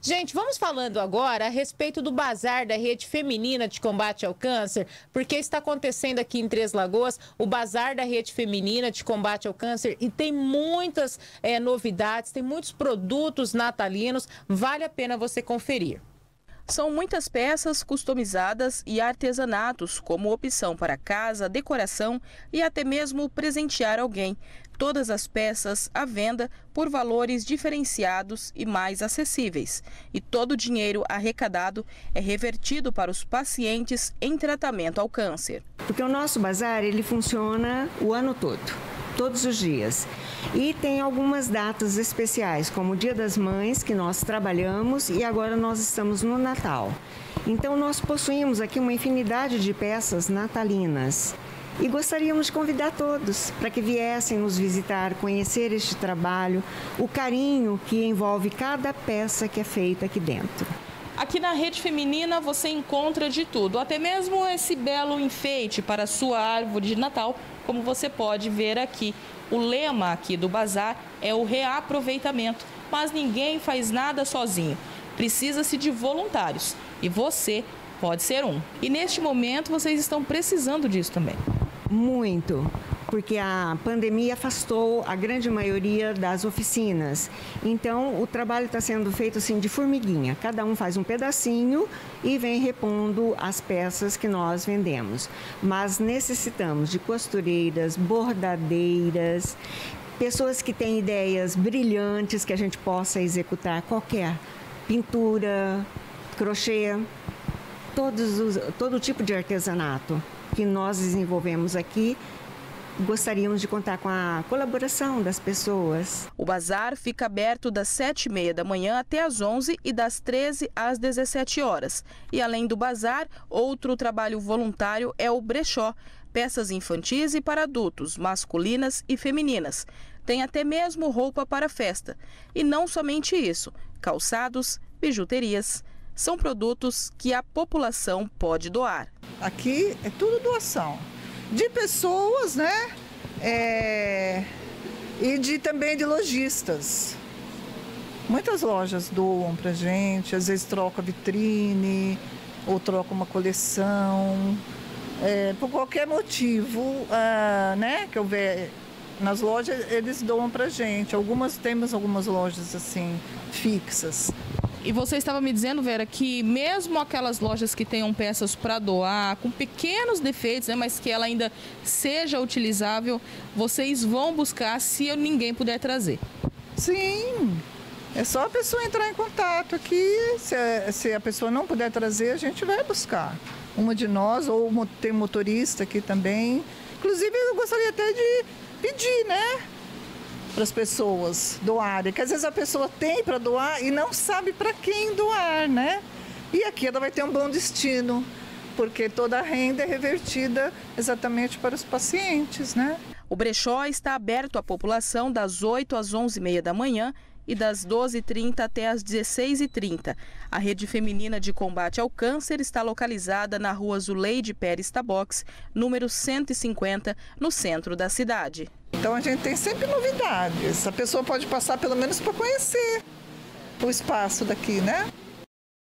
Gente, vamos falando agora a respeito do bazar da rede feminina de combate ao câncer, porque está acontecendo aqui em Três Lagoas o bazar da rede feminina de combate ao câncer e tem muitas é, novidades, tem muitos produtos natalinos, vale a pena você conferir. São muitas peças customizadas e artesanatos como opção para casa, decoração e até mesmo presentear alguém. Todas as peças à venda por valores diferenciados e mais acessíveis. E todo o dinheiro arrecadado é revertido para os pacientes em tratamento ao câncer. Porque o nosso bazar ele funciona o ano todo todos os dias. E tem algumas datas especiais, como o Dia das Mães, que nós trabalhamos, e agora nós estamos no Natal. Então, nós possuímos aqui uma infinidade de peças natalinas. E gostaríamos de convidar todos para que viessem nos visitar, conhecer este trabalho, o carinho que envolve cada peça que é feita aqui dentro. Aqui na rede feminina você encontra de tudo, até mesmo esse belo enfeite para sua árvore de Natal, como você pode ver aqui. O lema aqui do bazar é o reaproveitamento, mas ninguém faz nada sozinho. Precisa-se de voluntários e você pode ser um. E neste momento vocês estão precisando disso também. Muito porque a pandemia afastou a grande maioria das oficinas. Então, o trabalho está sendo feito assim de formiguinha. Cada um faz um pedacinho e vem repondo as peças que nós vendemos. Mas necessitamos de costureiras, bordadeiras, pessoas que têm ideias brilhantes que a gente possa executar qualquer pintura, crochê, todos os, todo tipo de artesanato que nós desenvolvemos aqui gostaríamos de contar com a colaboração das pessoas. O bazar fica aberto das 7h30 da manhã até as 11 e das 13 às 17 horas. E além do bazar, outro trabalho voluntário é o brechó, peças infantis e para adultos, masculinas e femininas. Tem até mesmo roupa para festa. E não somente isso, calçados, bijuterias. São produtos que a população pode doar. Aqui é tudo doação de pessoas, né? É, e de também de lojistas. Muitas lojas doam pra gente, às vezes troca vitrine, ou troca uma coleção. É, por qualquer motivo, ah, né, que houver nas lojas, eles doam pra gente. Algumas temos algumas lojas assim fixas. E você estava me dizendo, Vera, que mesmo aquelas lojas que tenham peças para doar, com pequenos defeitos, né, mas que ela ainda seja utilizável, vocês vão buscar se ninguém puder trazer. Sim, é só a pessoa entrar em contato aqui. Se a, se a pessoa não puder trazer, a gente vai buscar. Uma de nós, ou tem motorista aqui também. Inclusive, eu gostaria até de pedir, né? Para as pessoas doarem, que às vezes a pessoa tem para doar e não sabe para quem doar, né? E aqui ela vai ter um bom destino, porque toda a renda é revertida exatamente para os pacientes, né? O brechó está aberto à população das 8 às 11h30 da manhã e das 12h30 até as 16h30. A rede feminina de combate ao câncer está localizada na rua Zuleide Pérez Tabox, número 150, no centro da cidade. Então a gente tem sempre novidades. A pessoa pode passar pelo menos para conhecer o espaço daqui, né?